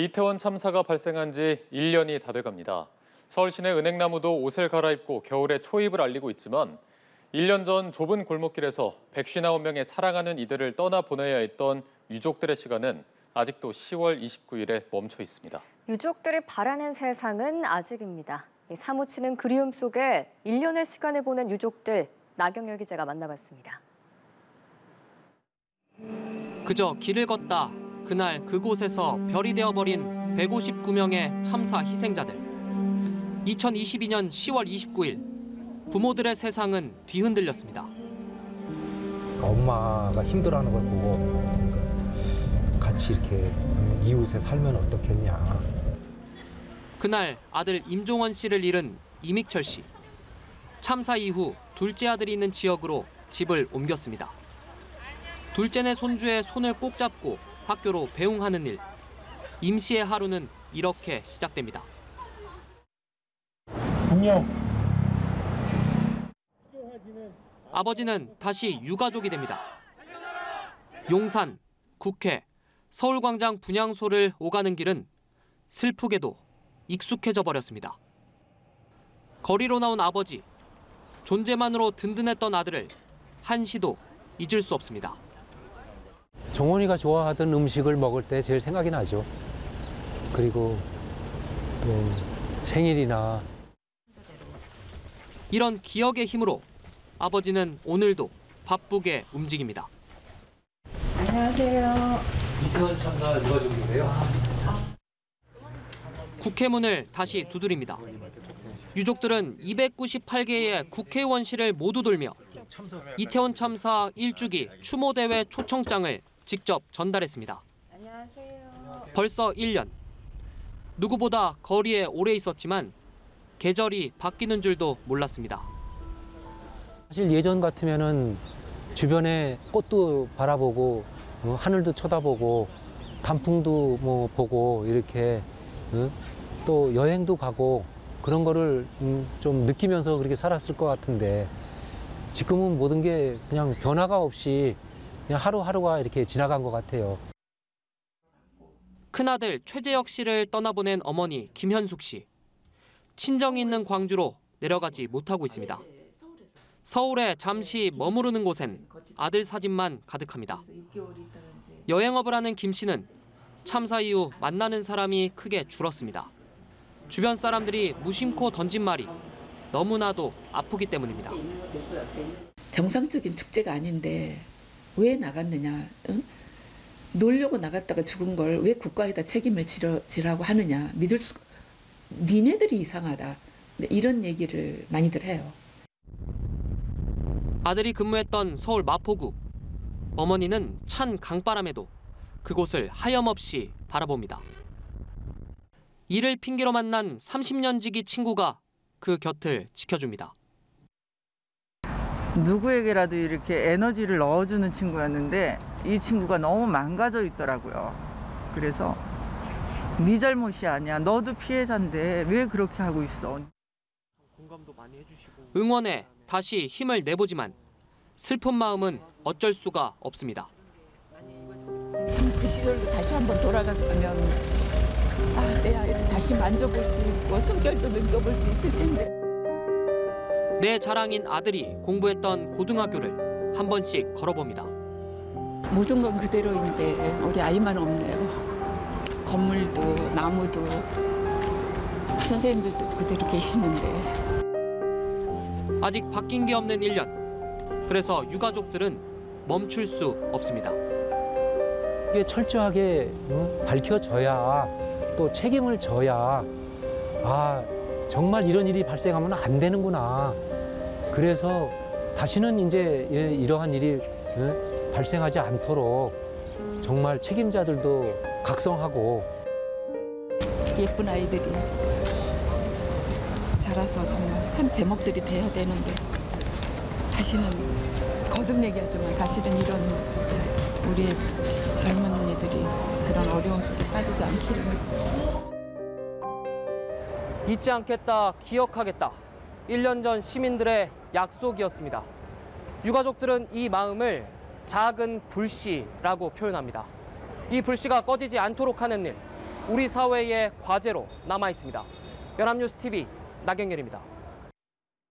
이태원 참사가 발생한 지 1년이 다 돼갑니다. 서울 시내 은행나무도 옷을 갈아입고 겨울에 초입을 알리고 있지만 1년 전 좁은 골목길에서 159명의 사랑하는 이들을 떠나보내야 했던 유족들의 시간은 아직도 10월 29일에 멈춰 있습니다. 유족들이 바라는 세상은 아직입니다. 사무치는 그리움 속에 1년의 시간을 보낸 유족들 나경열 기자가 만나봤습니다. 그저 길을 걷다 그날 그곳에서 별이 되어버린 159명의 참사 희생자들. 2022년 10월 29일 부모들의 세상은 뒤흔들렸습니다. 엄마가 힘들어하는 걸 보고 같이 이렇게 이웃에 살면 어떻겠냐. 그날 아들 임종원 씨를 잃은 이믹철 씨. 참사 이후 둘째 아들이 있는 지역으로 집을 옮겼습니다. 둘째네 손주의 손을 꼭 잡고 학교로 배웅하는 일. 임 씨의 하루는 이렇게 시작됩니다. 동영 아버지는 다시 유가족이 됩니다. 용산, 국회, 서울광장 분향소를 오가는 길은 슬프게도 익숙해져 버렸습니다. 거리로 나온 아버지, 존재만으로 든든했던 아들을 한시도 잊을 수 없습니다. 정원이가 좋아하던 음식을 먹을 때 제일 생각이 나죠. 그리고 또 생일이나 이런 기억의 힘으로 아버지는 오늘도 바쁘게 움직입니다. 이태원 참사 유가족인데요. 국회 문을 다시 두드립니다. 유족들은 298개의 국회의원실을 모두 돌며 이태원 참사 1주기 추모대회 초청장을 직접 전달했습니다. 벌써 1년. 누구보다 거리에 오래 있었지만 계절이 바뀌는 줄도 몰랐습니다. 사실 예전 같으면은 주변에 꽃도 바라보고 어, 하늘도 쳐다보고 단풍도 뭐 보고 이렇게 어, 또 여행도 가고 그런 거를 음, 좀 느끼면서 그렇게 살았을 것 같은데 지금은 모든 게 그냥 변화가 없이 그냥 하루하루가 이렇게 지나간 것 같아요. 큰아들 최재혁 씨를 떠나보낸 어머니 김현숙 씨. 친정이 있는 광주로 내려가지 못하고 있습니다. 서울에 잠시 머무르는 곳엔 아들 사진만 가득합니다. 여행업을 하는 김 씨는 참사 이후 만나는 사람이 크게 줄었습니다. 주변 사람들이 무심코 던진 말이 너무나도 아프기 때문입니다. 정상적인 축제가 아닌데 왜 나갔느냐? 응? 놀려고 나갔다가 죽은 걸 왜 국가에다 책임을 지러, 지라고 하느냐? 믿을 수 니네들이 이상하다. 이런 얘기를 많이들 해요. 아들이 근무했던 서울 마포구. 어머니는 찬 강바람에도 그곳을 하염없이 바라봅니다. 이를 핑계로 만난 30년 지기 친구가 그 곁을 지켜줍니다. 누구에게라도 이렇게 에너지를 넣어주는 친구였는데 이 친구가 너무 망가져 있더라고요. 그래서 네 잘못이 아니야. 너도 피해자인데 왜 그렇게 하고 있어? 응원에 다시 힘을 내보지만 슬픈 마음은 어쩔 수가 없습니다. 참 그 시절로 다시 한번 돌아갔으면 아, 내 아이를 다시 만져볼 수 있고 숨결도 느껴볼 수 있을 텐데. 내 자랑인 아들이 공부했던 고등학교를 한 번씩 걸어봅니다. 모든 건 그대로인데 우리 아이만 없네요. 건물도 나무도 선생님들도 그대로 계시는데 아직 바뀐 게 없는 1년. 그래서 유가족들은 멈출 수 없습니다. 이게 철저하게 어, 밝혀져야 또 책임을 져야 아 정말 이런 일이 발생하면 안 되는구나. 그래서 다시는 이제 예, 이러한 일이 예, 발생하지 않도록 정말 책임자들도 각성하고 예쁜 아이들이 자라서 정말 큰 제목들이 돼야 되는데 다시는 거듭 얘기하지만 다시는 이런 우리 젊은 이들이 그런 어려움 속에 빠지지 않기를 잊지 않겠다, 기억하겠다. 1년 전 시민들의 약속이었습니다. 유가족들은 이 마음을 작은 불씨라고 표현합니다. 이 불씨가 꺼지지 않도록 하는 일, 우리 사회의 과제로 남아 있습니다. 연합뉴스 TV 나경열입니다.